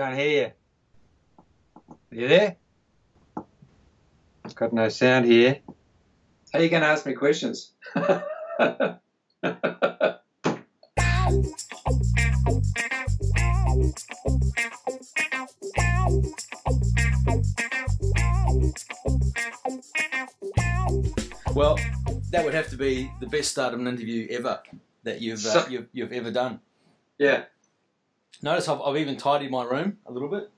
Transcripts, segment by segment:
Can't hear you. Are you there? Got no sound here. How are you going to ask me questions? Well, that would have to be the best start of an interview ever that you've uh, you've, you've ever done. yeah. Notice I've, I've even tidied my room a little bit.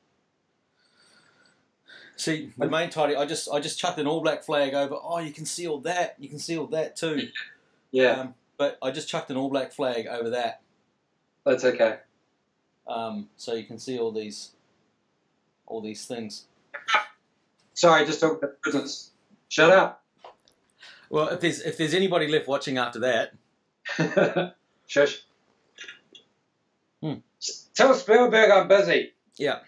See the main tidy. I just I just chucked an all black flag over. Oh, you can see all that. You can see all that too. Yeah. Um, but I just chucked an all black flag over that, That's okay. um, so you can see all these all these things. Sorry, I just talking about business. Shut up. Well, if there's if there's anybody left watching after that, Shush. Tell Spielberg I'm busy. Yeah.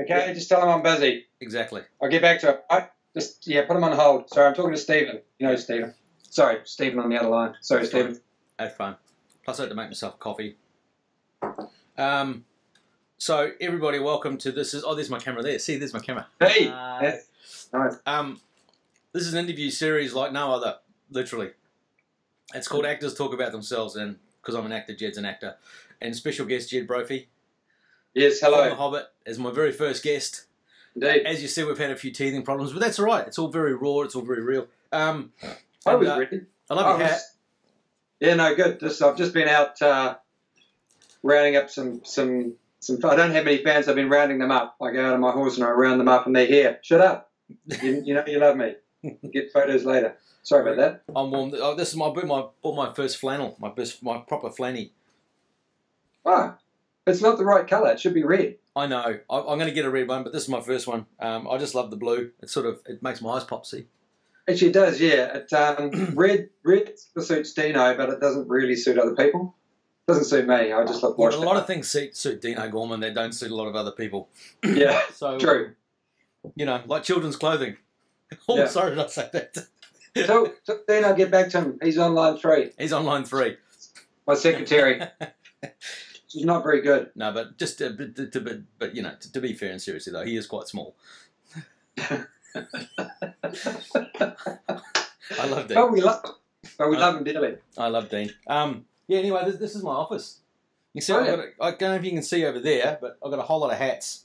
Okay, just tell him I'm busy. exactly. I'll get back to it. I, just yeah, put him on hold. Sorry, I'm talking to Stephen. You know Stephen. Sorry, Stephen on the other line. Sorry, Stephen. Had fine. Plus, I had to make myself coffee. Um, so everybody, welcome to this. Is oh, there's my camera there. See, there's my camera. Hey, Uh, nice. Um, this is an interview series like no other, literally. It's called Actors Talk About Themselves, and because I'm an actor, Jed's an actor. And special guest Jed Brophy Yes, from The hello. Hobbit as my very first guest. Indeed. As you see, we've had a few teething problems, but that's all right. It's all very raw. It's all very real. Um, I was uh, ready. I love I your was- hat. Yeah, no, good. Just, I've just been out uh, rounding up some some some. I don't have many fans. I've been rounding them up. I go out on my horse and I round them up, and they're here. Shut up. You, you know you love me. Get photos later. Sorry about that. I'm warm. Oh, this is my bought my bought my first flannel, my best, my proper flanny. Ah, it's not the right colour. It should be red. I know. I, I'm going to get a red one, but this is my first one. Um, I just love the blue. It sort of it makes my eyes pop. See. Actually, it does. Yeah, it um, red red suits Dino, but it doesn't really suit other people. It Doesn't suit me. I just look Yeah, a lot of things suit, suit Dean O'Gorman that don't suit a lot of other people. yeah, So true. you know, like children's clothing. Oh, Yeah. sorry, did I say that? So, so Dino, get back to him. He's on line three. He's on line three. My secretary. She's not very good. no, but just to, but, to, but, but you know, to, to be fair and seriously though, he is quite small. I love Dean. But we love, but we Uh, love him dearly. I love Dean. Um, yeah. Anyway, this, this is my office. You see, Oh, yeah. got a, I don't know if you can see over there, but I've got a whole lot of hats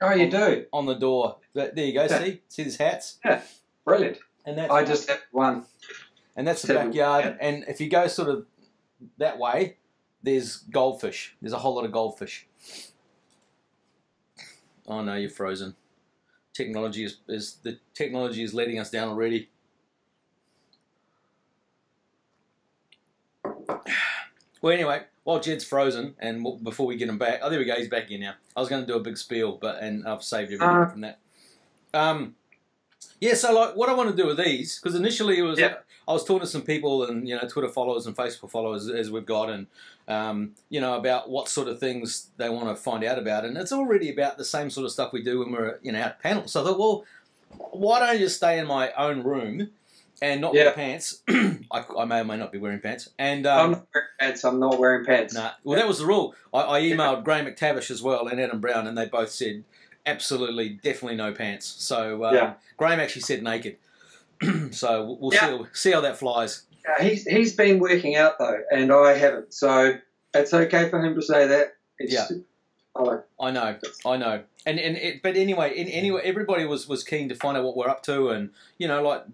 Oh, you do. on the door. There you go. See, see these hats, Yeah, Brilliant. and that's I just have one. and that's the backyard. And if you go sort of that way, there's goldfish. There's a whole lot of goldfish. Oh no, you're frozen. Technology is, is the technology is letting us down already. Well, anyway, while Jed's frozen, and before we get him back, oh, there we go, he's back in now. I was going to do a big spiel, but and I've saved everything Uh. from that. Um, yeah, so like, what I want to do with these, because initially it was, Yeah. I was talking to some people and you know Twitter followers and Facebook followers as we've got, and um, you know about what sort of things they want to find out about, and it's already about the same sort of stuff we do when we're you know at panels. So I thought, well, why don't I just stay in my own room and not wear pants? I, I may or may not be wearing pants, and I'm um, not wearing pants. I'm not wearing pants. Nah. Well, that was the rule. I, I emailed Graham McTavish as well and Adam Brown, and they both said absolutely, definitely no pants. So um, Yeah. Graham actually said naked. so we'll, Yeah. see, see how that flies. Uh, he's he's been working out though, and I haven't. So it's okay for him to say that. It's, Yeah. Oh, I know, I know. And and it, but anyway, in, anyway, everybody was was keen to find out what we're up to, and you know, like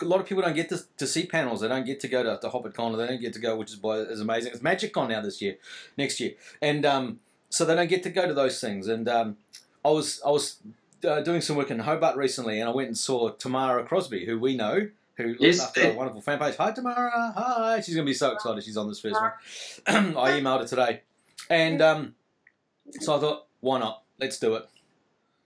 a lot of people don't get to, to see panels. They don't get to go to, to HobbitCon. Or they don't get to go, which is it's amazing. It's MagicCon now this year, next year, and um, so they don't get to go to those things. And um, I was I was uh, doing some work in Hobart recently, and I went and saw Tamara Crosby, who we know. Who looks after a wonderful fan page. Hi, Tamara. Hi. She's going to be so excited she's on this first one. I emailed her today. And um, so I thought, why not? Let's do it.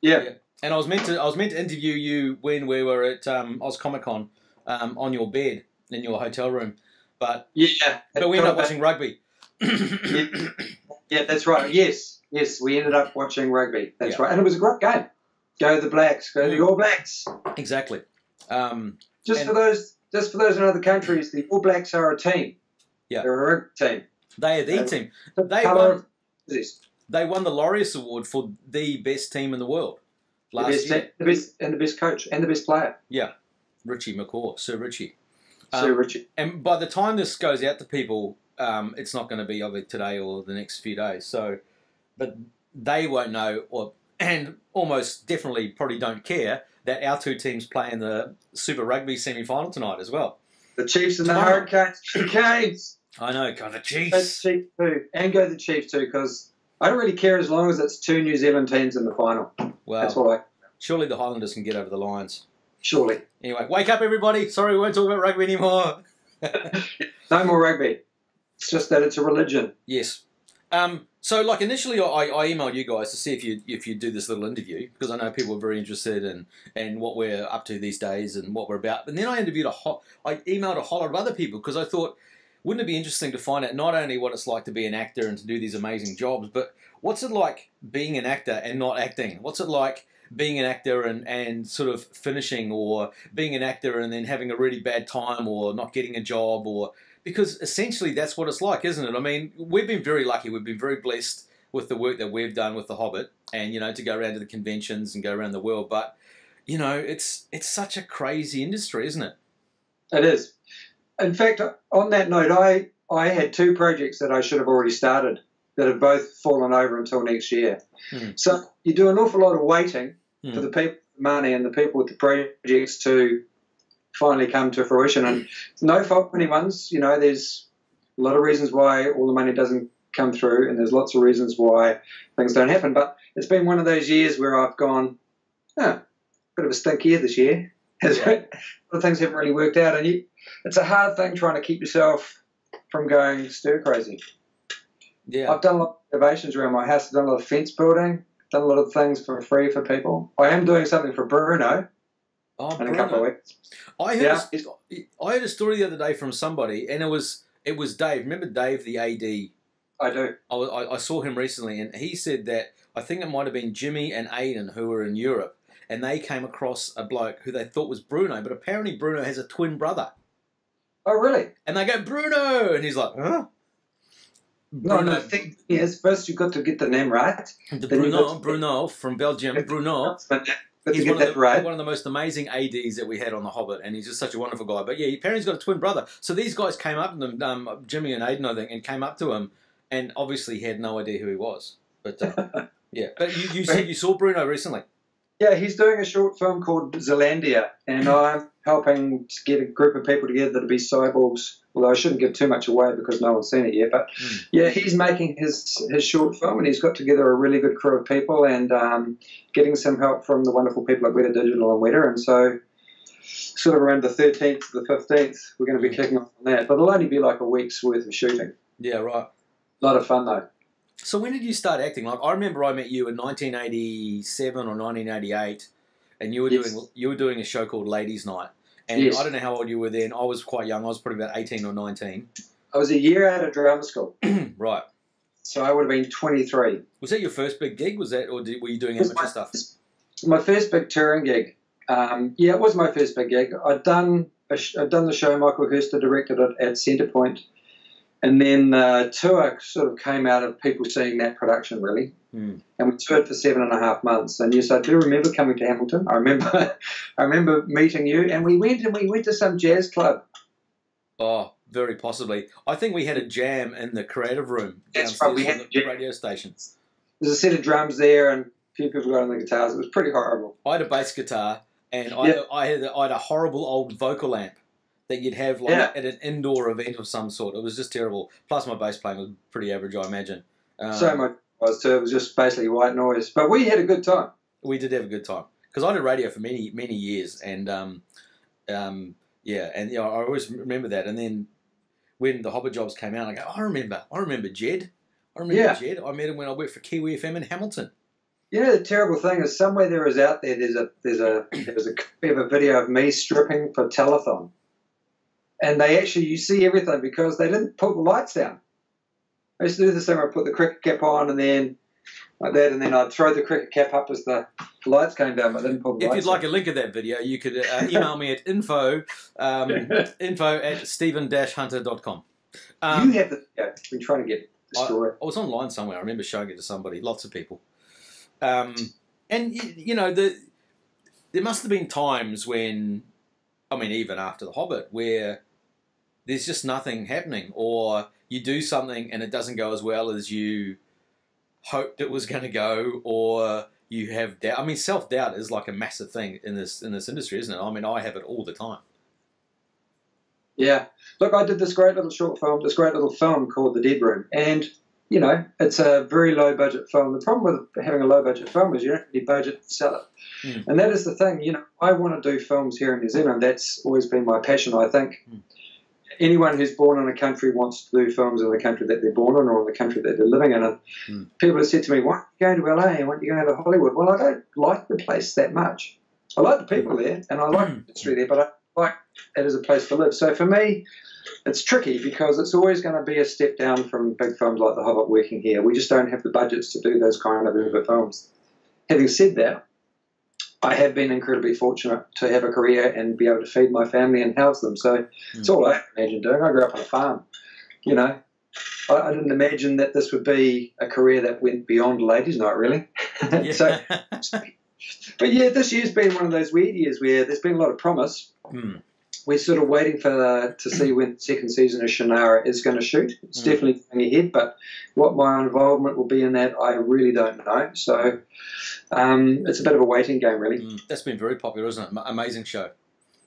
yeah. And I was meant to I was meant to interview you when we were at um, Oz Comic Con um, on your bed in your hotel room, but Yeah. but we ended up watching rugby. Yeah, that's right. Yes, yes, we ended up watching rugby. That's Yeah. right, and it was a great game. Go the Blacks. Go the. All Blacks. exactly. Um, Just And- for those, just for those in other countries, the All Blacks are a team. Yeah. They're a team. they are the Um, team. The They won. jerseys. they won the Laureus Award for the best team in the world The last best, year. the best, and the best coach and the best player, Yeah, Richie McCaw, Sir Richie. Sir Um, Richard. And by the time this goes out to people, um, it's not going to be either today or the next few days. So, but they won't know, or and almost definitely probably don't care that our two teams play in the Super Rugby semi final tonight as well. The Chiefs and the Tomorrow. Hurricanes. I know, God, the Go the Chiefs. Chiefs too, and go the Chiefs too, because I don't really care as long as it's two New Zealand teams in the final. That's Wow, all I. surely the Highlanders can get over the Lions. Surely, Anyway, wake up, everybody! Sorry, we won't talk about rugby anymore. no more rugby. It's just that it's a religion. Yes. Um, so, like initially, I, I emailed you guys to see if you if you do this little interview because I know people are very interested in in what we're up to these days and what we're about. And then I interviewed a whole, I emailed a whole lot of other people because I thought, wouldn't it be interesting to find out not only what it's like to be an actor and to do these amazing jobs, but what's it like being an actor and not acting? What's it like being an actor and, and sort of finishing or being an actor and then having a really bad time or not getting a job or because essentially that's what it's like, isn't it? I mean, we've been very lucky. We've been very blessed with the work that we've done with The Hobbit, and you know, to go around to the conventions and go around the world. But you know, it's it's such a crazy industry, isn't it? It is. In fact, on that note, I I had two projects that I should have already started that have both fallen over until next year. Hmm. So you do an awful lot of waiting Hmm. for the people, money, and the people with the projects to finally come to fruition. And no fault of anyone's. You know, there's a lot of reasons why all the money doesn't come through, and there's lots of reasons why things don't happen. But it's been one of those years where I've gone, oh, bit of a stink year this year. Has? A lot of things haven't really worked out, and you, it's a hard thing trying to keep yourself from going stir crazy. Yeah. I've done a lot of innovations around my house. I've done a lot of fence building. Done a lot of things for free for people. I am doing something for Bruno Oh, in a couple of Bruno. weeks. I heard Yeah. a, I heard a story the other day from somebody, and it was it was Dave. Remember Dave, the AD I do. I, I I saw him recently, and he said that I think it might have been Jimmy and Aiden who were in Europe, and they came across a bloke who they thought was Bruno, but apparently Bruno has a twin brother, Oh, really? and they go Bruno, and he's like, huh? No, no. I think yes. First, you got to get the name right. the then Bruno, got Bruno from Belgium, Bruno. But but to He's one of, the, right. one of the most amazing ADs that we had on The Hobbit, and he's just such a wonderful guy. But yeah, he's got a twin brother. So these guys came up to him, um, Jimmy and Aiden, I think, and came up to him, and obviously he had no idea who he was. But uh, yeah, but you, you said you saw Bruno recently. Yeah, he's doing a short film called Zealandia, and I'm helping to get a group of people together to be cyborgs. Although I shouldn't give too much away because no one's seen it yet. But Hmm. yeah, he's making his his short film, and he's got together a really good crew of people, and um, getting some help from the wonderful people at Weta Digital and Weta. And so, sort of around the 13th to the 15th, we're going to be kicking off on that. But it'll only be like a week's worth of shooting. Yeah, right. A lot of fun though. So when did you start acting? Like I remember I met you in 1987 or 1988, and you were Yes. doing you were doing a show called Ladies Night. And Yes. I don't know how old you were then. I was quite young. I was probably about 18 or 19. I was a year out of drama school, right. so I would have been 23. Was that your first big gig? Was that, or did, were you doing amateur my- stuff? My first big touring gig. Um, yeah, it was my first big gig. I'd done a sh- I'd done the show. Michael Hurst directed it at Centrepoint, and then the tour sort of came out of people seeing that production really. Hmm. And we toured for seven and a half months. And yes, I do remember coming to Hamilton. I remember, I remember meeting you, and we went and we went to some jazz club. Oh, very possibly. I think we had a jam in the creative room That's right, we had the jam. radio station. There's a set of drums there, and a few people got on the guitars. It was pretty horrible. I had a bass guitar, and I, Yeah. I, had, I had a horrible old vocal amp that you'd have like Yeah. at an indoor event of some sort. It was just terrible. Plus, my bass playing was pretty average, I imagine. Um, so much was too. It was just basically white noise, but we had a good time. we did have a good time because I did radio for many many years, and um, um, yeah, and you know, I always remember that. And then when the Hobbit jobs came out, I go, I remember, I remember Jed. I remember Yeah. Jed. I met him when I worked for Kiwi FM in Hamilton. You know, the terrible thing is somewhere there is out there. There's a there's a there's a copy of a video of me stripping for telethon, and they actually you see everything because they didn't put the lights down. I used to do this thing where I put the cricket cap on and then like that, and then I'd throw the cricket cap up as the lights came down, but didn't put the If you'd like a link of that video, you could uh, email me at info um, info at stephen-hunter.com. Um, you have the. I've been trying to get. it. story. I was online somewhere. I remember showing it to somebody, lots of people. Um, and you, you know, the there must have been times when, I mean, even after the Hobbit, where there's just nothing happening, or you do something and it doesn't go as well as you hoped it was going to go, or you have doubt. I mean, self doubt is like a massive thing in this in this industry, isn't it? I mean, I have it all the time. Yeah. Look, I did this great little short film, this great little film called The Dead Room, and you know, it's a very low budget film. The problem with having a low budget film is you don't have any budget to sell it. Mm. And that is the thing, you know, I want to do films here in New Zealand. That's always been my passion. I think Mm. Anyone who's born in a country wants to do films in the country that they're born in or in the country that they're living in. And Mm. people have said to me, why are you going to LA? Why aren't you going to Hollywood? Well, I don't like the place that much. I like the people there and I like the industry there, but I like it as a place to live. So for me, it's tricky because it's always going to be a step down from big films like The Hobbit working here. We just don't have the budgets to do those kind of films. Having said that, I have been incredibly fortunate to have a career and be able to feed my family and house them. So it's all I imagined doing. I grew up on a farm. You know, I, I didn't imagine that this would be a career that went beyond ladies' night, really. So, but yeah, this year's been one of those weird years where there's been a lot of promise Hmm. We're sort of waiting for the, to see when the second season of Shannara is going to shoot. It's Mm. definitely going ahead, but what my involvement will be in that, I really don't know. So um, it's a bit of a waiting game, really. Mm. That's been very popular, isn't it? Amazing show.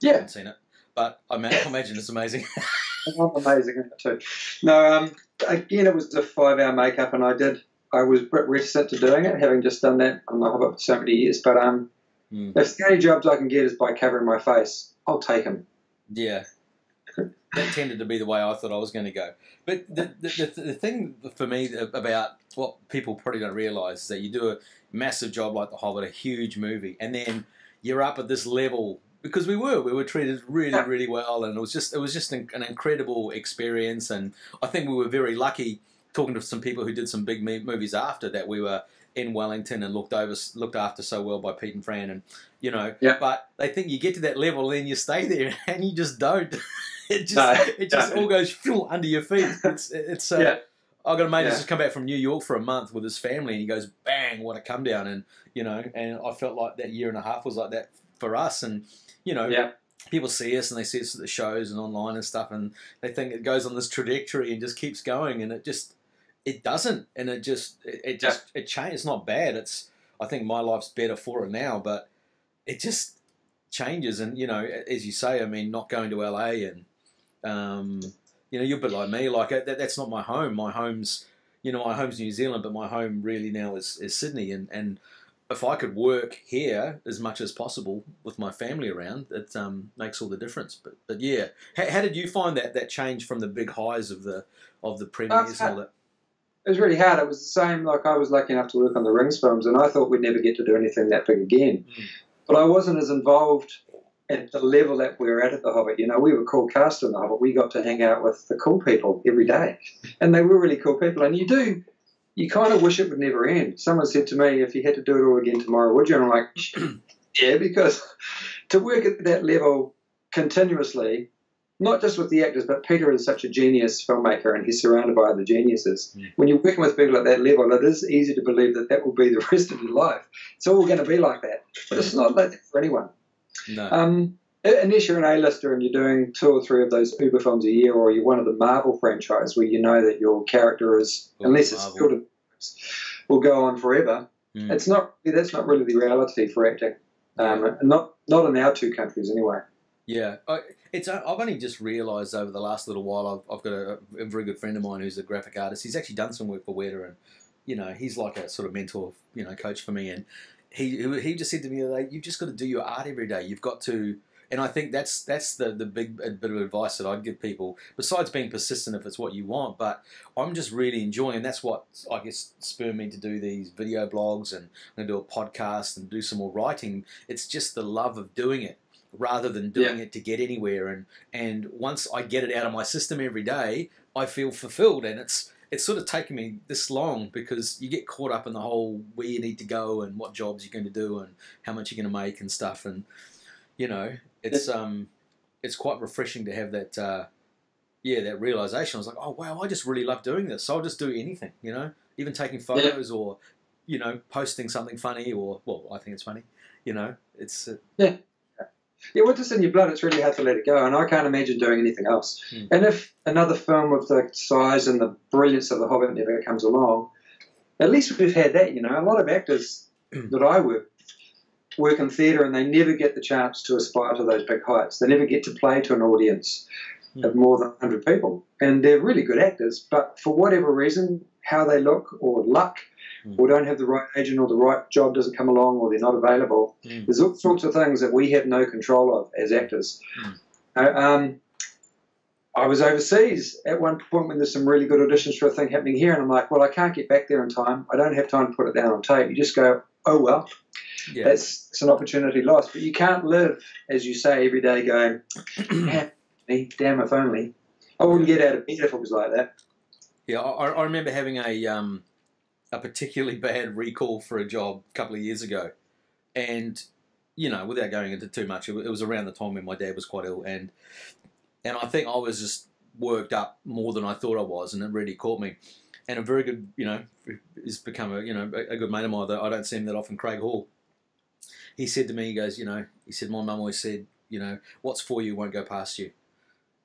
Yeah, I haven't seen it, but I, ma- I imagine it's amazing. I'm amazing too. No, um, again, it was a five-hour makeup, and I did. I was a bit reticent to doing it, having just done that on the Hobbit for so many years. But um, Mm. if the only jobs I can get is by covering my face, I'll take them. Yeah. That tended to be the way I thought I was going to go. But the, the, the, the thing for me about what people probably don't realise is that you do a massive job like The Hobbit, a huge movie, and then you're up at this level because we were we were treated really really well, and it was just it was just an, an incredible experience, and I think we were very lucky talking to some people who did some big movies after that we were in Wellington and looked over looked after so well by Pete and Fran and you know Yeah. but they think you get to that level and then you stay there and you just don't it just No, it just no. all goes under your feet it's it's uh, Yeah. I got a mate who's Yeah. just come back from New York for a month with his family and he goes bang what a come down and you know and I felt like that year and a half was like that for us and you know Yeah. people see us and they see us at the shows and online and stuff and they think it goes on this trajectory and just keeps going and it just it doesn't and it just it, it just it change it's not bad. It's i think my life's better for it now but it just changes. And you know as you say i mean not going to la and um you know you're a bit like me like that, that's not my home. My home's you know my home's new zealand but my home really now is, is sydney. And and if I could work here as much as possible with my family around, it um, makes all the difference. But but yeah, how, how did you find that that change from the big highs of the of the premieres and all that? It was really hard. It was the same. Like I was lucky enough to work on the Rings films, and I thought we'd never get to do anything that big again. Mm. But I wasn't as involved at the level that we were at at the Hobbit. You know, we were cool cast in the Hobbit. We got to hang out with the cool people every day, and they were really cool people. And you do, you kind of wish it would never end. Someone said to me, "If you had to do it all again tomorrow, would you?" And I'm like, "Yeah," because to work at that level continuously. Not just with the actors, but Peter is such a genius filmmaker and he's surrounded by other geniuses. Mm. When you're working with people at that level, it is easy to believe that that will be the rest of your life. It's all going to be like that. But it's not like that for anyone. No, Um, unless you're an A-lister and you're doing two or three of those Uber films a year, or you're one of the Marvel franchise where you know that your character is, Oh, unless it's sort of, will go on forever. Mm. It's not. That's not really the reality for acting. Um, Not not in our two countries anyway. Yeah, I, it's. Uh, I've only just realised over the last little while. I've, I've got a, a very good friend of mine who's a graphic artist. He's actually done some work for Weta, and you know, he's like a sort of mentor, you know, coach for me. And he he just said to me, like, "You've just got to do your art every day. You've got to." And I think that's that's the the big bit of advice that I'd give people. Besides being persistent if it's what you want, but I'm just really enjoying. And that's what I guess spurred me to do these video blogs and I'm gonna do a podcast and do some more writing. It's just the love of doing it rather than doing it to get anywhere. And and once I get it out of my system every day, I feel fulfilled. And it's it's sort of taken me this long because you get caught up in the whole where you need to go and what jobs you're going to do and how much you're going to make and stuff. And you know, it's um, it's quite refreshing to have that. Uh, yeah, that realization. I was like, oh wow, I just really love doing this. So I'll just do anything, you know, even taking photos or, you know, posting something funny or well, I think it's funny, you know, it's uh, Yeah, once it's just in your blood, it's really hard to let it go, and I can't imagine doing anything else. Mm. And if another film of the size and the brilliance of The Hobbit never comes along, at least we've had that, you know. A lot of actors that I work work in theatre and they never get the chance to aspire to those big heights. They never get to play to an audience Mm. of more than 100 people. And they're really good actors, but for whatever reason, how they look or luck, Mm. or don't have the right agent or the right job doesn't come along or they're not available, Mm. there's all sorts of things that we have no control of as actors. Mm. Uh, um, I was overseas at one point when there's some really good auditions for a thing happening here, and I'm like, well, I can't get back there in time. I don't have time to put it down on tape. You just go, oh well, yeah, that's it's an opportunity lost. But you can't live, as you say, every day going, damn if only. I wouldn't get out of bed if it was like that. yeah. I, I remember having a um, a particularly bad recall for a job a couple of years ago, and you know, without going into too much, it, was around the time when my dad was quite ill, and and I think I was just worked up more than I thought I was, and it really caught me. And a very good, you know, has become a you know a, a good mate of mine Though I don't see him that often, Craig Hall. He said to me, he goes, you know, he said, my mum always said, you know, what's for you won't go past you.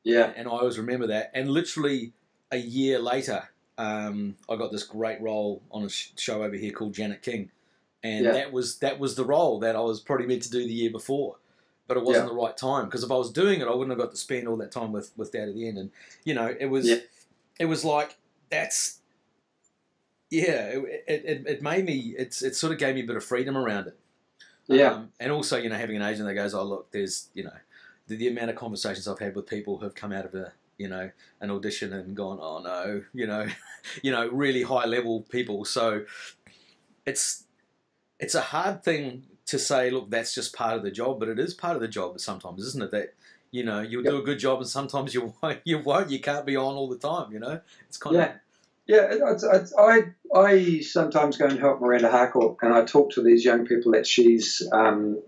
Yeah, And I always remember that. And literally a year later, um, I got this great role on a sh- show over here called Janet King, and Yeah. that was that was the role that I was probably meant to do the year before, but it wasn't Yeah. the right time because if I was doing it, I wouldn't have got to spend all that time with with Dad at the end. And you know, it was Yeah. it was like that's yeah, it, it, it, it made me it's it sort of gave me a bit of freedom around it. yeah, Um, and also, you know, having an agent that goes, oh, look, there's, you know, the, the amount of conversations I've had with people who have come out of a, you know, an audition and gone, oh no, you know, you know, really high level people. So it's, it's a hard thing to say, look, that's just part of the job, but it is part of the job sometimes, isn't it? That, you know, you'll do a good job and sometimes you won't, you won't, you can't be on all the time, you know? It's kind Yeah. Yeah, it's, it's, I I sometimes go and help Miranda Harcourt, and I talk to these young people that she's um,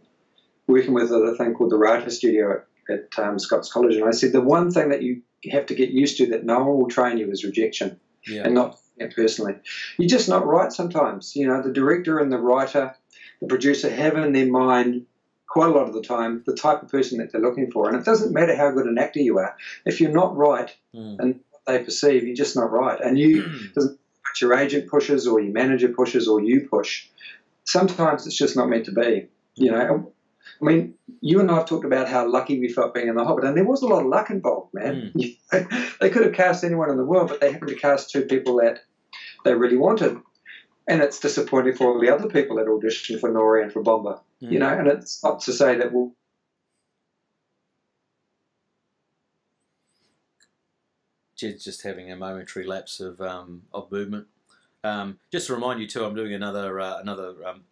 working with at a thing called the Rata Studio at, at um, Scots College, and I said the one thing that you have to get used to that no one will train you as rejection, yeah. and not personally. You're just not right sometimes. You know, the director and the writer, the producer have in their mind quite a lot of the time the type of person that they're looking for, and it doesn't matter how good an actor you are if you're not right Mm. and they perceive, you're just not right, and you what your agent pushes or your manager pushes or you push. Sometimes it's just not meant to be. You know, I mean, you and I have talked about how lucky we felt being in The Hobbit, and there was a lot of luck involved, man. they could have cast anyone in the world, but they happened to cast two people that they really wanted. And it's disappointing for all the other people that auditioned for Nori and for Bombur, you Mm. know, and it's not to say that, well, Jed's just having a momentary lapse of um, of movement. Um, just to remind you too, I'm doing another uh, another um,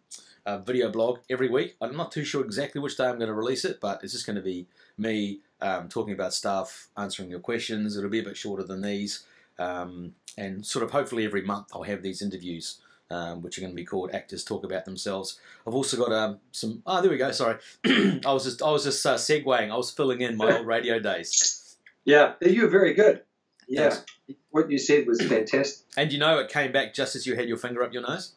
uh, video blog every week. I'm not too sure exactly which day I'm going to release it, but it's just going to be me um, talking about stuff, answering your questions. It'll be a bit shorter than these, um, and sort of hopefully every month I'll have these interviews. Um, which are going to be called "Actors Talk About Themselves." I've also got um, some. Oh, there we go. Sorry, I was just I was just uh, segueing. I was filling in my old radio days. yeah, you were very good. Yeah, Thanks. what you said was fantastic. And you know, it came back just as you had your finger up your nose.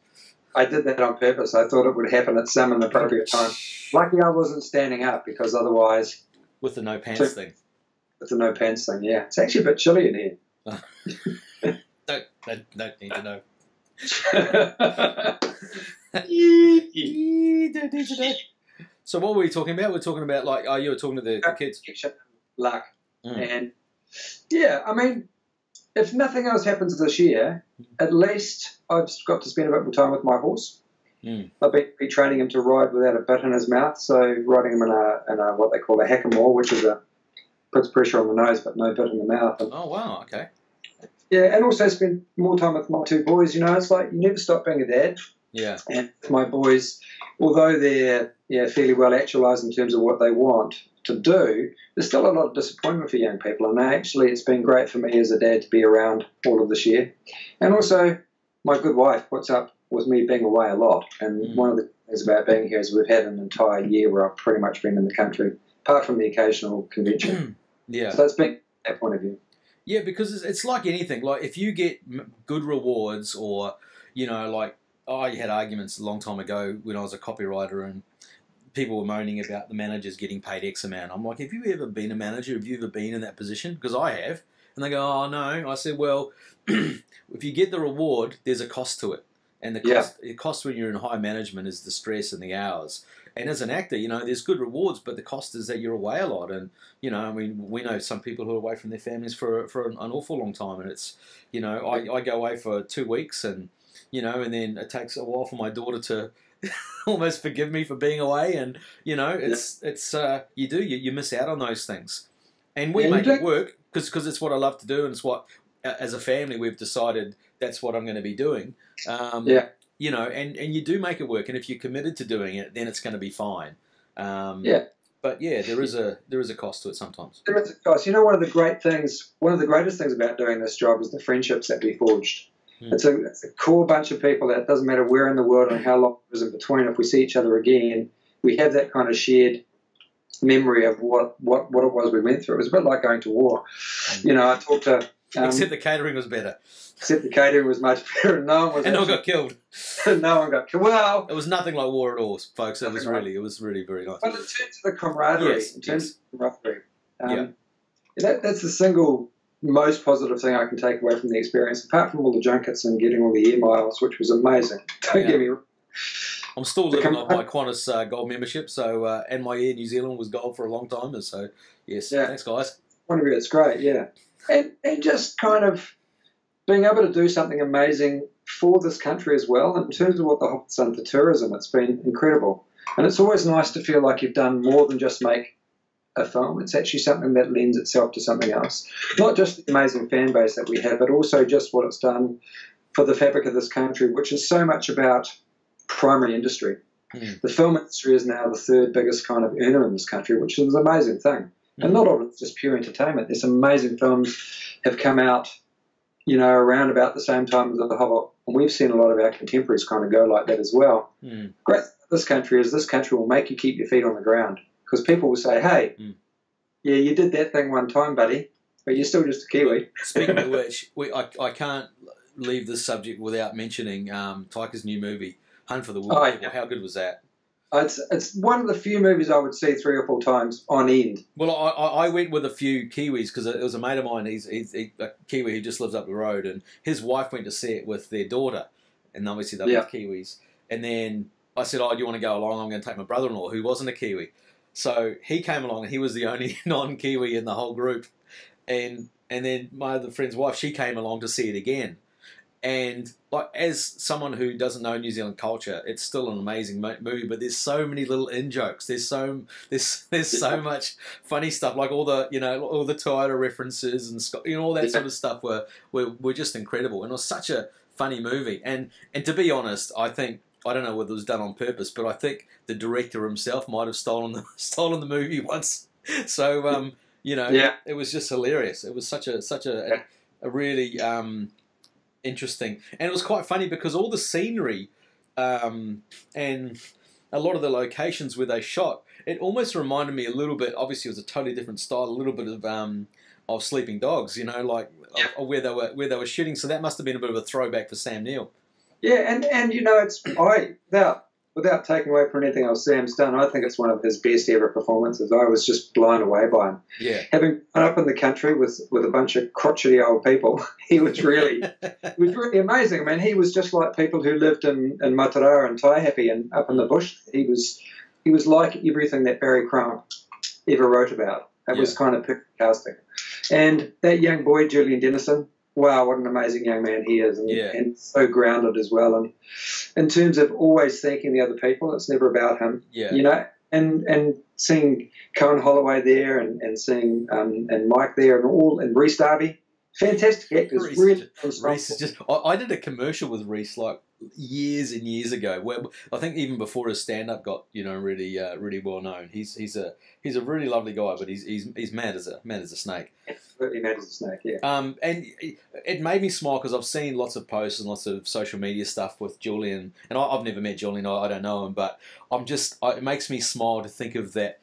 I did that on purpose. I thought it would happen at some inappropriate time. Lucky I wasn't standing up because otherwise, With the no pants thing. with the no pants thing, yeah. It's actually a bit chilly in here. Don't, don't, don't need to know. So what were we talking about? We're talking about like, oh, you were talking to the, the kids. Luck. Mm. And yeah, I mean, if nothing else happens this year, at least I've got to spend a bit more time with my horse. Mm. I've been, been training him to ride without a bit in his mouth, so riding him in a, in a what they call a hackamore, which is a puts pressure on the nose but no bit in the mouth. And, Oh wow, okay. yeah, and also spend more time with my two boys. You know, it's like you never stop being a dad. Yeah. And my boys, although they're yeah, fairly well actualised in terms of what they want to do, there's still a lot of disappointment for young people. And actually, it's been great for me as a dad to be around all of this year. And also, my good wife puts up with me being away a lot. And Mm. one of the things about being here is we've had an entire year where I've pretty much been in the country, apart from the occasional convention. Yeah. So that's been that point of view. Yeah, because it's, it's like anything. Like if you get good rewards, or you know, like I had arguments a long time ago when I was a copywriter, and people were moaning about the managers getting paid X amount. I'm like, have you ever been a manager? Have you ever been in that position? Because I have. And they go, oh no. I said, well, if you get the reward, there's a cost to it. And the Yeah. cost, the cost when you're in high management is the stress and the hours. And as an actor, you know, there's good rewards, but the cost is that you're away a lot. And you know, I mean, we know some people who are away from their families for for an, an awful long time, and it's, you know, I, I go away for two weeks, and you know, and then it takes a while for my daughter to almost forgive me for being away, and you know, it's it's uh, you do you, you miss out on those things, and we Yeah, make it work because because it's what I love to do, and it's what as a family we've decided that's what I'm going to be doing. Um, Yeah. You know, and, and you do make it work, and if you're committed to doing it, then it's going to be fine. Um, Yeah. But yeah, there is a there is a cost to it sometimes. There is a cost. You know, one of the great things, one of the greatest things about doing this job is the friendships that we forged. Hmm. It's a, it's a core bunch of people that doesn't matter where in the world and how long it was in between. If we see each other again, we have that kind of shared memory of what, what, what it was we went through. It was a bit like going to war. You know, I talked to, um, Except the catering was better, except the catering was much better. and No one was and no one got killed. no one got killed. Well, It was nothing like war at all, folks. It was really, it was really very nice. But in terms of the camaraderie, Yes, in terms of camaraderie, um, Yeah. that, that's the single most positive thing I can take away from the experience, apart from all the junkets and getting all the air miles, which was amazing. Don't Yeah. get me I'm still living off my Qantas uh, gold membership, so uh, and my Air New Zealand was gold for a long time. So yes, Yeah. thanks guys. point of view, it's great, yeah. And and just kind of being able to do something amazing for this country as well. In terms of what the Hobbit's done for tourism, it's been incredible. And it's always nice to feel like you've done more than just make a film. It's actually something that lends itself to something else. Not just the amazing fan base that we have, but also just what it's done for the fabric of this country, which is so much about primary industry. Mm. The film industry is now the third biggest kind of earner in this country, which is an amazing thing. And not all of it's just pure entertainment. There's amazing films have come out, you know, around about the same time as The Hobbit. And we've seen a lot of our contemporaries kind of go like that as well. Mm. Great this country is this country will make you keep your feet on the ground. Because people will say, hey, Mm. yeah, you did that thing one time, buddy, but you're still just a Kiwi. Speaking of which, we, I, I can't leave this subject without mentioning um, Taika's new movie, Hunt for the Wilder Oh, yeah. How good was that? It's, it's one of the few movies I would see three or four times on end. Well, I, I I went with a few Kiwis because it was a mate of mine. He's, he's he, a Kiwi who just lives up the road, and his wife went to see it with their daughter, and obviously they're Yeah. both Kiwis. And then I said, "Oh, do you want to go along? I'm going to take my brother-in-law, who wasn't a Kiwi." So he came along, and he was the only non-Kiwi in the whole group. And and then my other friend's wife, she came along to see it again. And like as someone who doesn't know New Zealand culture, it's still an amazing mo- movie. But there's so many little in jokes. There's so there's there's so much funny stuff, like all the you know all the Toyota references and you know all that sort of stuff were, were were just incredible. And it was such a funny movie. And and to be honest, I think I don't know whether it was done on purpose, but I think the director himself might have stolen the stolen the movie once. So um, you know, Yeah. it was just hilarious. It was such a such a Yeah. a, really um, interesting, and it was quite funny because all the scenery um, and a lot of the locations where they shot, it almost reminded me a little bit. Obviously, it was a totally different style, a little bit of um, of Sleeping Dogs, you know, like Yeah. of, of where they were where they were shooting. So that must have been a bit of a throwback for Sam Neill. Yeah, and, and you know, it's I without without taking away from anything else Sam's done, I think it's one of his best ever performances. I was just blown away by him. Yeah, Having grown up in the country with with a bunch of crotchety old people, he was really was really amazing. I mean, he was just like people who lived in, in Mataroa and Taihape and up in the bush. He was he was like everything that Barry Crump ever wrote about. It was kind of perfect casting. And that young boy, Julian Dennison, wow, what an amazing young man he is, and, Yeah. and so grounded as well. And in terms of always thanking the other people, it's never about him, yeah, you know. And and seeing Cohen Holloway there, and and seeing um, and Mike there, and all and Rhys Darby, fantastic actors, Rhys really. Rhys just. I, I did a commercial with Rhys like years and years ago. Where I think even before his stand up got you know really uh, really well known. He's he's a he's a really lovely guy, but he's he's he's mad as a mad as a snake. absolutely mad as a snake. Yeah. Um, and it- it made me smile because I've seen lots of posts and lots of social media stuff with Julian, and I, I've never met Julian. I, I don't know him, but I'm just I, it makes me smile to think of that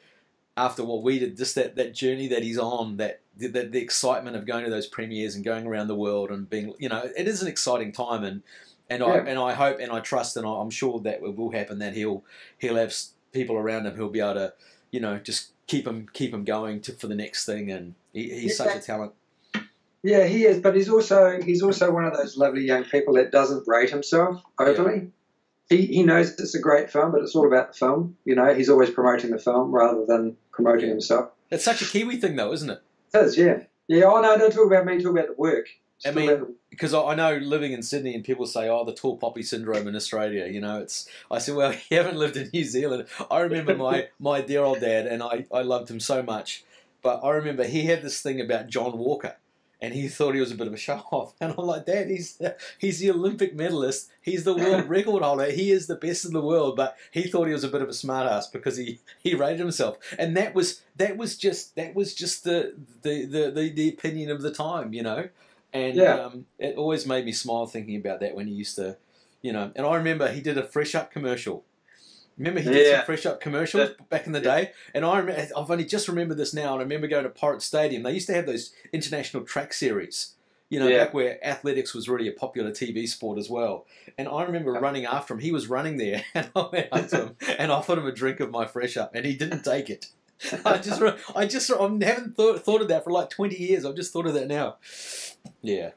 after what we did, just that, that journey that he's on, that the, the, the excitement of going to those premieres and going around the world and being, you know, it is an exciting time, and and I and I hope and I trust and I'm sure that it will happen that he'll he'll have people around him who'll be able to, you know, just keep him keep him going to for the next thing, and he, he's such a talent. Yeah, he is, but he's also he's also one of those lovely young people that doesn't rate himself overly. He he knows it's a great film, but it's all about the film. You know, he's always promoting the film rather than promoting Yeah. himself. It's such a Kiwi thing, though, isn't it? It is, yeah. Yeah, oh no, don't talk about me, talk about the work. I mean- because I know living in Sydney and people say, "Oh, the tall poppy syndrome in Australia." You know, it's. I said, "Well, you haven't lived in New Zealand." I remember my my dear old dad, and I I loved him so much, but I remember he had this thing about John Walker, and he thought he was a bit of a show off, and I'm like, "Dad, he's he's the Olympic medalist, he's the world record holder, he is the best in the world," but he thought he was a bit of a smartass because he he rated himself, and that was that was just that was just the the the the, the opinion of the time, you know. And Yeah. um, it always made me smile thinking about that when he used to, you know. And I remember he did a Fresh Up commercial. Remember he did Yeah. some Fresh Up commercials back in the day. And I remember, I've only just remembered this now. And I remember going to Porritt Stadium. They used to have those international track series. You know, Yeah. back where athletics was really a popular TV sport as well. And I remember running after him. He was running there, and I went up to him and offered him a drink of my Fresh Up, and he didn't take it. I just, I just, I haven't thought, thought of that for like twenty years. I've just thought of that now. Yeah.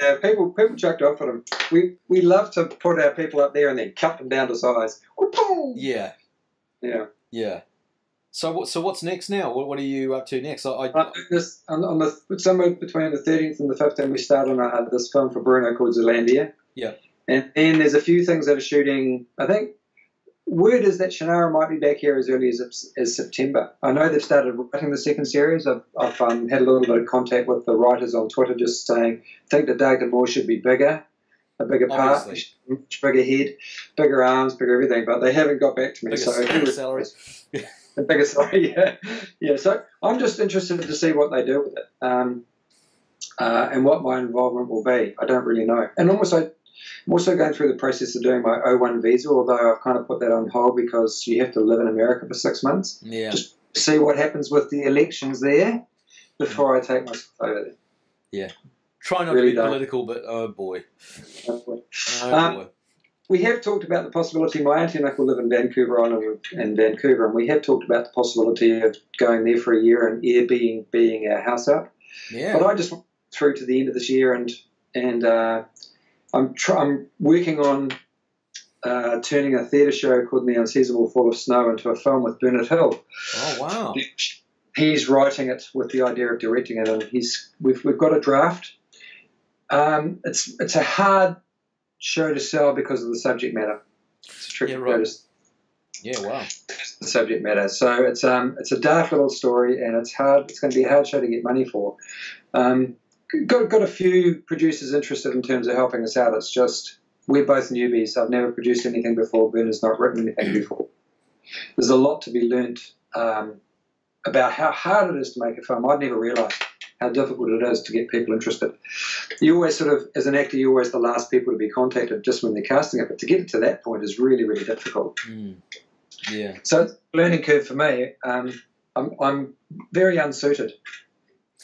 Yeah, people people chucked off at them. We we love to put our people up there and then cut them down to size. Yeah. Yeah. Yeah. So what? So what's next now? What, what are you up to next? I, I Uh, this, on, on the, somewhere between the 13th and the 15th, we start on uh, this film for Bruno called Zealandia. Yeah. And then there's a few things that are shooting. I think word is that Shannara might be back here as early as, as September. I know they've started writing the second series. I've, I've um, had a little bit of contact with the writers on Twitter just saying, think that Dagda Mor should be bigger, a bigger part, much bigger head, bigger arms, bigger everything, but they haven't got back to me. bigger, so bigger salary. the biggest salary, yeah, yeah. So I'm just interested to see what they do with it, um, uh, and what my involvement will be. I don't really know, and almost also I'm also going through the process of doing my O1 visa, although I've kind of put that on hold because you have to live in America for six months. Yeah. Just see what happens with the elections there before I take myself over there. Yeah. Try not really to be don't. political, but oh boy, there. oh Um, boy. We have talked about the possibility. My auntie and uncle live in Vancouver Island in Vancouver, and we have talked about the possibility of going there for a year and Airbnb being our house up. Yeah. But I just went through to the end of this year, and and uh, I'm try- I'm working on uh, turning a theatre show called The Unseasonable Fall of Snow into a film with Bernard Hill. oh wow. He's writing it with the idea of directing it, and he's we've we've got a draft. Um, it's it's a hard show to sell because of the subject matter. It's a tricky Yeah, right. Yeah. Wow. the subject matter. So it's um it's a dark little story, and it's hard. It's going to be a hard show to get money for. Um, got got a few producers interested in terms of helping us out. It's just we're both newbies. I've never produced anything before. Bernard's not written anything before. There's a lot to be learnt um, about how hard it is to make a film. I'd never realised how difficult it is to get people interested. You always sort of, as an actor, you're always the last people to be contacted just when they're casting it. But to get it to that point is really, really difficult. Mm. Yeah. So it's a learning curve for me. Um, I'm, I'm very unsuited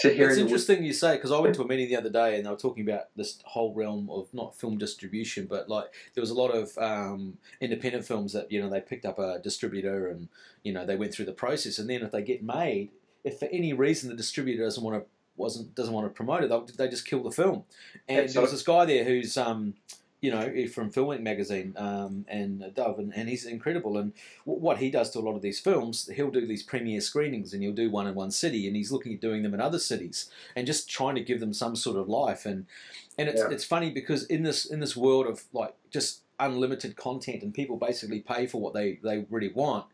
to hearing. It's interesting you say because I went to a meeting the other day and they were talking about this whole realm of not film distribution, but like there was a lot of um, independent films that you know they picked up a distributor and you know they went through the process, and then if they get made, if for any reason the distributor doesn't want to wasn't doesn't want to promote it, they'll, they just kill the film. And there was this guy there who's um, you know from FilmInk magazine um, and Dov, and, and he's incredible. And w- what he does to a lot of these films, he'll do these premiere screenings, and he'll do one in one city, and he's looking at doing them in other cities, and just trying to give them some sort of life. And and it's Yeah. it's funny because in this in this world of like just unlimited content, and people basically pay for what they they really want.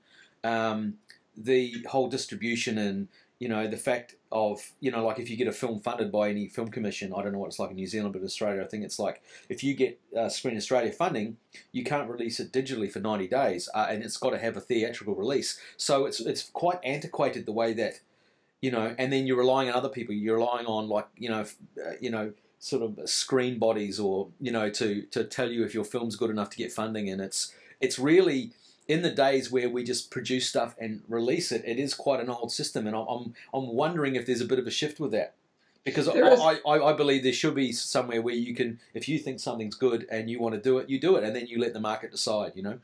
Um, the whole distribution and you know the fact of you know like if you get a film funded by any film commission i don't know what it's like in new zealand but australia i think it's like if you get uh, screen australia funding you can't release it digitally for 90 days uh, and it's got to have a theatrical release. So it's it's quite antiquated the way that you know and then you're relying on other people. You're relying on like you know uh, you know sort of screen bodies or you know to to tell you if your film's good enough to get funding and it's it's really in the days where we just produce stuff and release it, it is quite an old system, and I'm I'm, wondering if there's a bit of a shift with that. Because I, I, I, I believe there should be somewhere where you can, if you think something's good and you want to do it, you do it, and then you let the market decide. You know.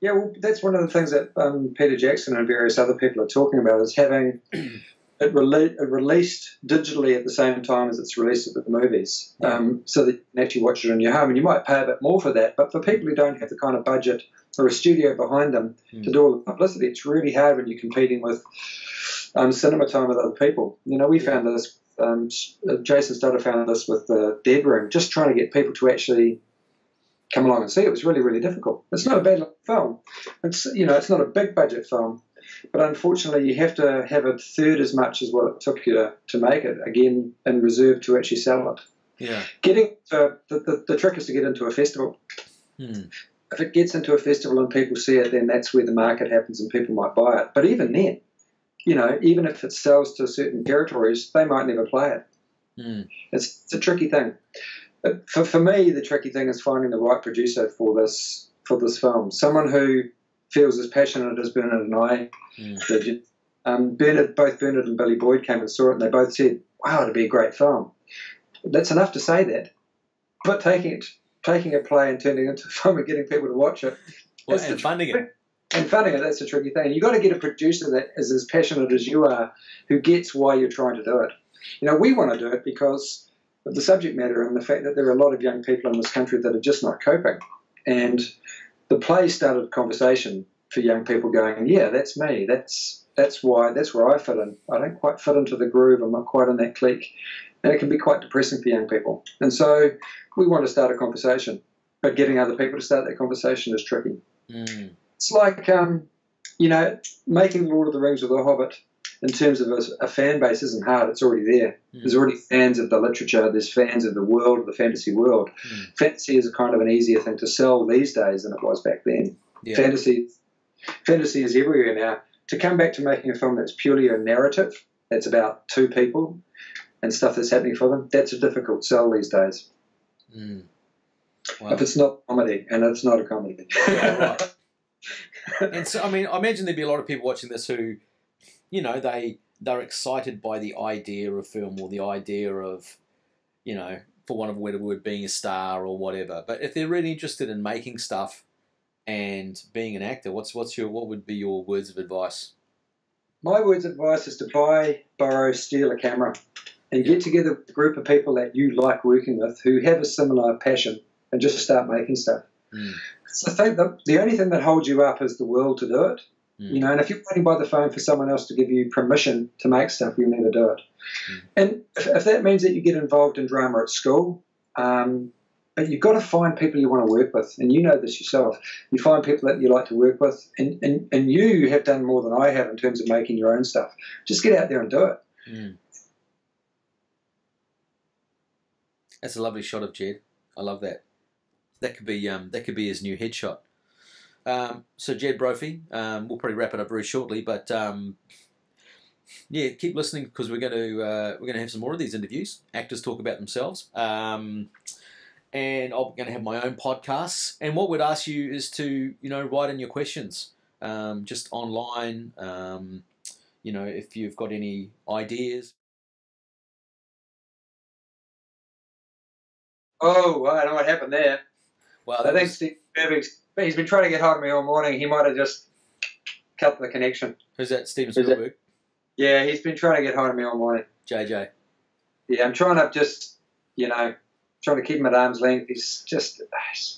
Yeah, well, that's one of the things that um, Peter Jackson and various other people are talking about is having it, rele- it released digitally at the same time as it's released at the movies, um, so that you can actually watch it in your home. And you might pay a bit more for that, but for people who don't have the kind of budget or a studio behind them Hmm. to do all the publicity, it's really hard when you're competing with um, cinema time with other people. You know, we found this. Um, Jason Stutter found this with the Dead Room, just trying to get people to actually come along and see it was really, really difficult. It's not a bad film. It's you know, it's not a big budget film, but unfortunately, you have to have a third as much as what it took you to, to make it again in reserve to actually sell it. Yeah. Getting to, the, the the trick is to get into a festival. Hmm. If it gets into a festival and people see it, then that's where the market happens and people might buy it. But even then, you know, even if it sells to certain territories, they might never play it. Hmm. It's, it's a tricky thing. But for, for me, the tricky thing is finding the right producer for this for this film. Someone who feels as passionate as Bernard and I did. Um, Bernard, both Bernard and Billy Boyd came and saw it, and they both said, "Wow, it'd be a great film." That's enough to say that. But taking it, taking a play and turning it into a film and getting people to watch it, Well, and the- funding it. and funding it, that's a tricky thing. You've got to get a producer that is as passionate as you are, who gets why you're trying to do it. You know, we want to do it because of the subject matter and the fact that there are a lot of young people in this country that are just not coping. And the play started a conversation for young people going, yeah, that's me. That's that's why that's where I fit in. I don't quite fit into the groove. I'm not quite in that clique. And it can be quite depressing for young people. And so we want to start a conversation. But getting other people to start that conversation is tricky. Hmm. It's like, um, you know, making Lord of the Rings or The Hobbit in terms of a, a fan base isn't hard. It's already there. Hmm. There's already fans of the literature. There's fans of the world, of the fantasy world. Hmm. Fantasy is a kind of an easier thing to sell these days than it was back then. Yeah. Fantasy, fantasy is everywhere now. To come back to making a film that's purely a narrative, that's about two people and stuff that's happening for them, that's a difficult sell these days. Hmm. Wow. If it's not comedy, and it's not a comedy. Yeah, right. and so I mean, I imagine there'd be a lot of people watching this who, you know, they they're excited by the idea of film or the idea of, you know, for want of a better word, being a star or whatever. But if they're really interested in making stuff and being an actor, what's what's your what would be your words of advice? My words of advice is to buy, borrow, steal a camera and get together with a group of people that you like working with who have a similar passion and just start making stuff. Mm. So I think the, the only thing that holds you up is the will to do it. Mm. You know, and if you're waiting by the phone for someone else to give you permission to make stuff, you'll never do it. Mm. And if, if that means that you get involved in drama at school, um, but you've got to find people you want to work with, and you know this yourself. You find people that you like to work with, and, and, and you have done more than I have in terms of making your own stuff. Just get out there and do it. Mm. That's a lovely shot of Jed. I love that. That could be um, that could be his new headshot. Um, so Jed Brophy, um, we'll probably wrap it up very shortly, but um, yeah, keep listening because we're going to uh, we're going to have some more of these interviews. Actors talk about themselves, um, and I'm going to have my own podcasts. And what we'd ask you is to you know write in your questions, um, just online. You know, if you've got any ideas. Oh, I know what happened there. Well, I that think was- Steve Irving's, he's been trying to get hold of me all morning. He might have just cut the connection. Who's that? Steven Who's that? Spielberg? Yeah, he's been trying to get hold of me all morning. JJ. Yeah, I'm trying to just, you know, trying to keep him at arm's length. He's just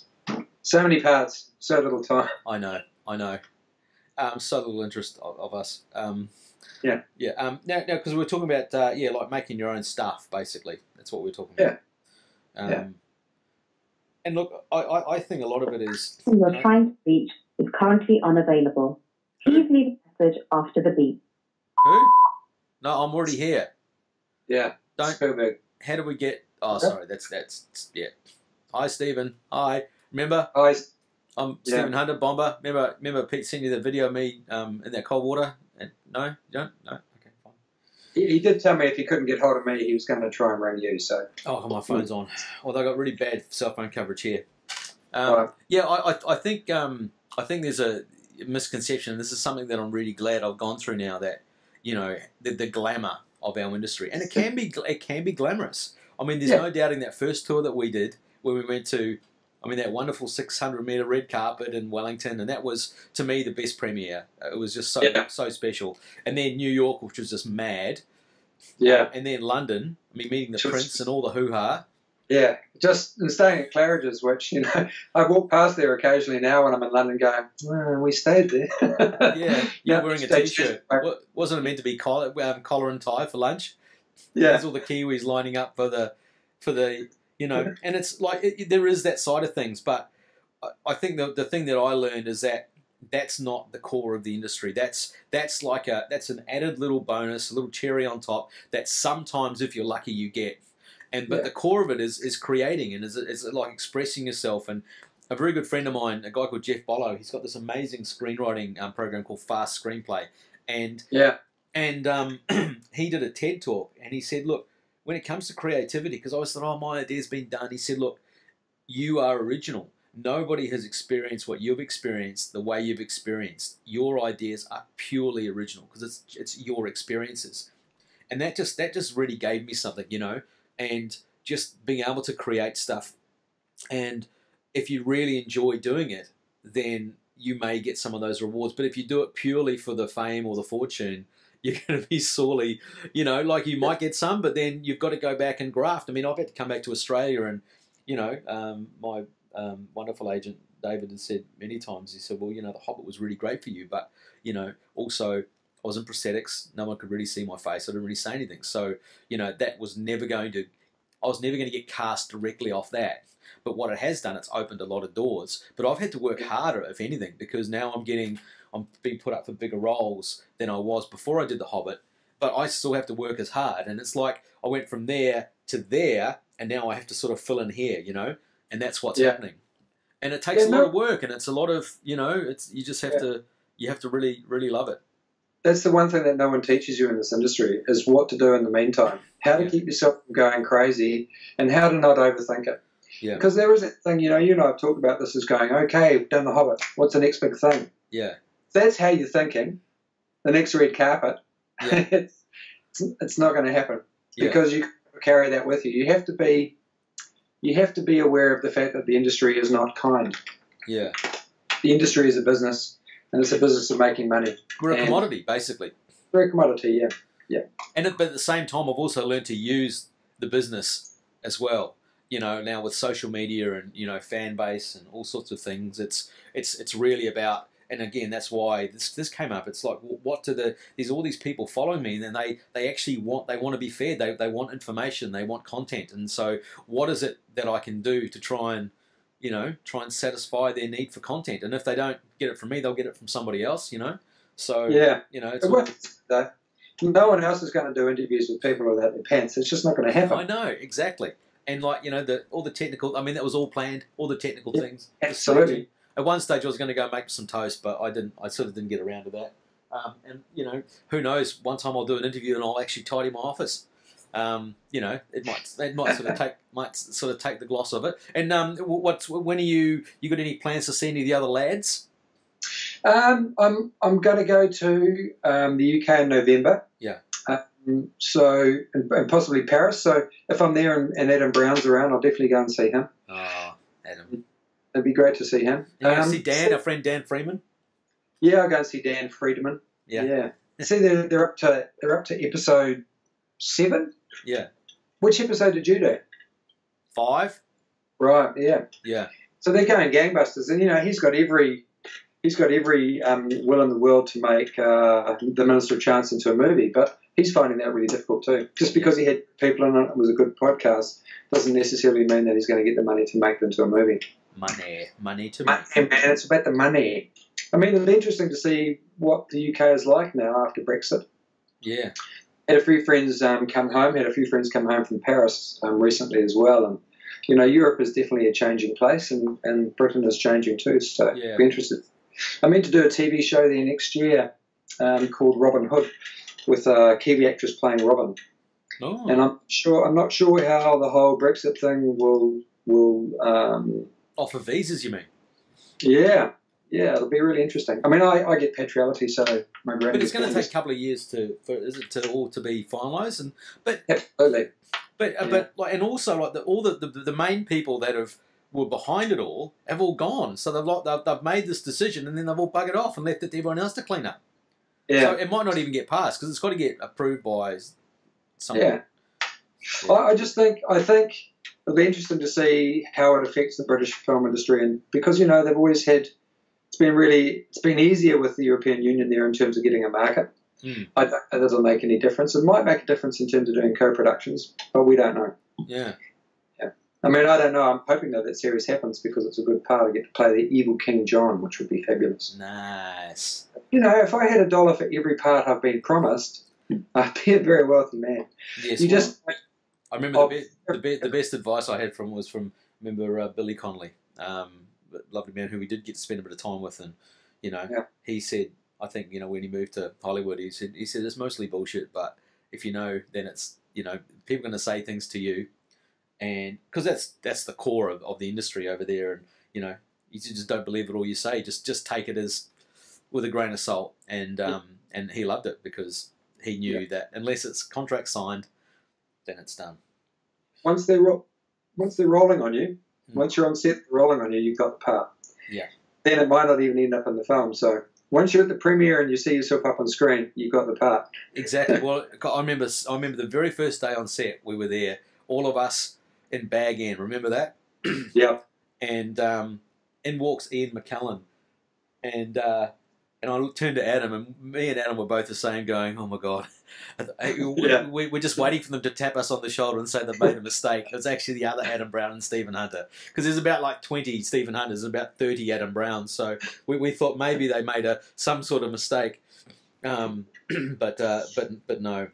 so many parts, so little time. I know. I know. Um, so little interest of, of us. Um, Yeah. Yeah. Um, now, now, because we're talking about, uh, yeah, like making your own stuff, basically. That's what we're talking about. Um, Yeah. And look, I, I, I think a lot of it is. person you're know, trying to reach is currently unavailable. Please leave a message after the beep. who? No, I'm already here. Yeah, Don't. Spielberg. How do we get? Oh, sorry. That's that's yeah. Hi, Stephen. Hi. Remember, Hi. I'm Yeah. Stephen Hunter, Bombur. Remember, remember Pete sent you the video of me um, in that cold water. And no, you don't. No. He, he did tell me if he couldn't get hold of me, he was going to try and ring you. So, Oh, my phone's on. Although I got really bad cell phone coverage here. Um, Right. Yeah, I, I, I think um, I think there's a misconception, this is something that I'm really glad I've gone through now. That you know the, the glamour of our industry, and it can be it can be glamorous. I mean, there's Yeah. no doubting that first tour that we did when we went to, I mean, that wonderful 600 meter red carpet in Wellington, and that was to me the best premiere. It was just so Yeah. so special. And then New York, which was just mad, Yeah, and then London. I mean, meeting the Just- prince and all the hoo ha. yeah. Just and staying at Claridge's, which you know, I walk past there occasionally now when I'm in London, going, "Oh, "We stayed there." Yeah, you're wearing a t-shirt. Wasn't it meant to be collar, um, collar and tie for lunch? Yeah, There's all the Kiwis lining up for the, for the, you know, and it's like it, it- there is that side of things. But I, I think the the thing that I learned is that that's not the core of the industry. That's that's like a that's an added little bonus, a little cherry on top. That sometimes, if you're lucky, you get. And but Yeah. the core of it is is creating and is is like expressing yourself. And a very good friend of mine, a guy called Jeff Bollow, he's got this amazing screenwriting um, program called Fast Screenplay, and yeah, and um, he did a TED talk, and he said, "Look, when it comes to creativity, because I was thought, oh, my idea's been done." He said, "Look, you are original. Nobody has experienced what you've experienced the way you've experienced. Your ideas are purely original because it's it's your experiences." And that just that just really gave me something, you know, and just being able to create stuff, and if you really enjoy doing it, then you may get some of those rewards. But if you do it purely for the fame or the fortune, you're going to be sorely, you know, like you might get some, but then you've got to go back and graft. I mean, I've had to come back to Australia, and you know, um, my um, wonderful agent David has said many times. He said, "Well, you know, The Hobbit was really great for you, but you know, also." I was in prosthetics. No one could really see my face. I didn't really say anything. So, you know, that was never going to, I was never going to get cast directly off that. But what it has done, it's opened a lot of doors. But I've had to work harder, if anything, because now I'm getting, I'm being put up for bigger roles than I was before I did The Hobbit. But I still have to work as hard. And it's like I went from there to there, and now I have to sort of fill in here, you know? And that's what's Yeah. happening. And it takes Yeah, a lot no- of work, and it's a lot of, you know, it's you just have Yeah. to, you have to really, really love it. that's the one thing that no one teaches you in this industry is what to do in the meantime, how to keep yourself from going crazy, and how to not overthink it. Yeah. Because there is that thing, you know, you and I have talked about this as going, okay, we've done the Hobbit. What's the next big thing? Yeah. That's how you're thinking. The next red carpet. Yeah. it's, it's not going to happen Yeah. because you carry that with you. You have to be, you have to be aware of the fact that the industry is not kind. Yeah. The industry is a business, and it's a business of making money. We're a And- commodity, basically. We're a commodity, yeah. And at, but at the same time, I've also learned to use the business as well. You know, now with social media and you know fan base and all sorts of things, it's it's it's really about. And again, that's why this this came up. It's like, what do the there's all these people following me, and they they actually want they want to be fed. They they want information. They want content. And so, what is it that I can do to try and you know try and satisfy their need for content? And if they don't get it from me, they'll get it from somebody else. You know, so Yeah. you know, it's It all. No one else is going to do interviews with people without their pants. It's just not going to happen. I know exactly, and like you know, the all the technical. I mean, that was all planned. All the technical Yeah, things. absolutely. At one stage, I was going to go make some toast, but I didn't. I sort of didn't get around to that. Um, and you know, who knows? One time I'll do an interview and I'll actually tidy my office. Um, you know, it might it might sort of take might sort of take the gloss of it. And um, what's when are you? You got any plans to see any of the other lads? Um, I'm I'm going to go to um, the UK in November. Yeah. Um, so and, and possibly Paris. So if I'm there and, and Adam Brown's around, I'll definitely go and see him. Oh, Adam. It'd be great to see him. You going to Um, see Dan, our friend Dan Freeman? Yeah, I'll go and see Dan Freeman. Yeah. Yeah. See, they're, they're up to they're up to episode seven. Yeah. Which episode did you do? Five. Right. Yeah. Yeah. So they're going gangbusters, and you know he's got every he's got every um, will in the world to make uh, the Minister of Chance into a movie, but he's finding that really difficult too. Just because he had people in it, it was a good podcast, doesn't necessarily mean that he's going to get the money to make it into a movie. Money, money to Money, make. man, it's about the money. I mean, it'll be interesting to see what the UK is like now after Brexit. Yeah. Had a few friends um, come home. Had a few friends come home from Paris um, recently as well, and you know Europe is definitely a changing place, and, and Britain is changing too. So Yeah. be interested. I meant to do a TV show there next year um, called Robin Hood, with a Kiwi actress playing Robin, Oh. and I'm sure I'm not sure how the whole Brexit thing will will um, Off of visas, you mean? yeah yeah, it'll be really interesting. I mean, I, I get patriality, so my. But it's going to take a couple of years to for is it to all to be finalised, and but absolutely. But uh, Yeah. but like and also like the, all the, the the main people that have were behind it all have all gone. So they've like they've, they've made this decision and then they've all buggered off and left it to everyone else to clean up. Yeah, So it might not even get passed because it's got to get approved by someone. yeah. I, I just think I think it'll be interesting to see how it affects the British film industry, and because you know they've always had, it's been really it's been easier with the European Union there in terms of getting a market. Mm. I that doesn't make any difference. It might make a difference in terms of doing co-productions, but we don't know. Yeah. I mean, I don't know. I'm hoping that that series happens because it's a good part. I get to play the evil King John, which would be fabulous. Nice. You know, if I had a dollar for every part I've been promised, I'd be a very wealthy man. Yes. You well, just I remember Oh, the, be- the, be- the best advice I had from was from remember uh, Billy Connolly, um, lovely man who we did get to spend a bit of time with, and you know Yeah. he said I think you know when he moved to Hollywood he said he said it's mostly bullshit, but if you know then it's you know people are going to say things to you, and because that's that's the core of, of the industry over there, and you know you just don't believe it all you say, just just take it as with a grain of salt, and um, and he loved it because he knew that unless it's contract signed, then it's done. Once they're ro- once they're rolling on you, Hmm. once you're on set, they're rolling on you, you've got the part. Yeah. Then it might not even end up in the film. So once you're at the premiere and you see yourself up on screen, you've got the part. Exactly. Well, I remember. I remember the very first day on set. We were there, all of us in Bag End. Remember that? Yeah. And um, in walks Ian McKellen, and uh, and I turned to Adam, and me and Adam were both the same, going, "Oh my god." we, Yeah. we, we're just waiting for them to tap us on the shoulder and say they've made a mistake. It's actually the other Adam Brown and Stephen Hunter. Because there's about like 20 Stephen Hunters and about 30 Adam Browns. So we, we thought maybe they made a some sort of mistake. Um, but, uh, but, but no.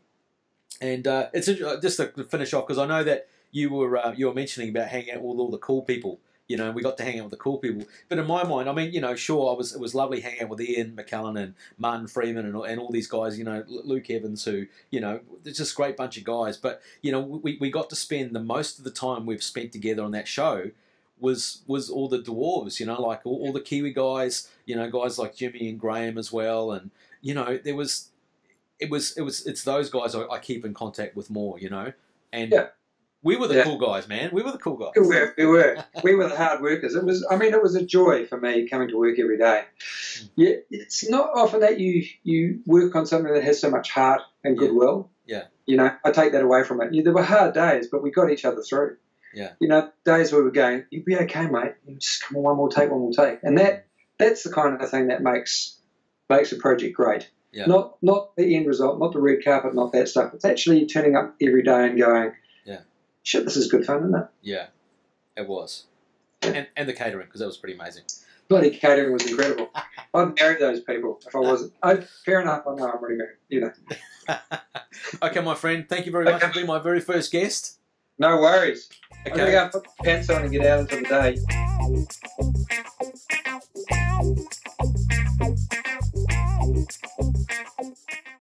And uh, it's just to finish off, because I know that you were, uh, you were mentioning about hanging out with all the cool people. You know, we got to hang out with the cool people. But in my mind, I mean, you know, sure, I was it was lovely hanging out with Ian McKellen and Martin Freeman and, and all these guys. You know, Luke Evans, who you know, it's just a great bunch of guys. But you know, we, we got to spend the most of the time we've spent together on that show was was all the dwarves. You know, like all, all the Kiwi guys. You know, guys like Jimmy and Graham as well. And you know, there was it was it was it's those guys I, I keep in contact with more. You know, and Yeah. We were the Yeah. cool guys, man. We were the cool guys. We were, we were, we were the hard workers. It was, I mean, it was a joy for me coming to work every day. Hmm. Yeah, it's not often that you you work on something that has so much heart and goodwill. Yeah. You know, I take that away from it. Yeah, there were hard days, but we got each other through. Yeah. You know, days where we were going, you'll be okay, mate. You just come on, one more take, one more take, and that that's the kind of thing that makes makes a project great. Yeah. Not not the end result, not the red carpet, not that stuff. It's actually turning up every day and going, Yeah shit, this is good fun, isn't it? Yeah, it was. And, and the catering, because that was pretty amazing. Bloody catering was incredible. I'd marry those people if I wasn't. I, fair enough, I know I'm already married, you know. okay, my friend, thank you very okay. much for being my very first guest. No worries. Okay. I'm going to go put my pants on and get out into the day.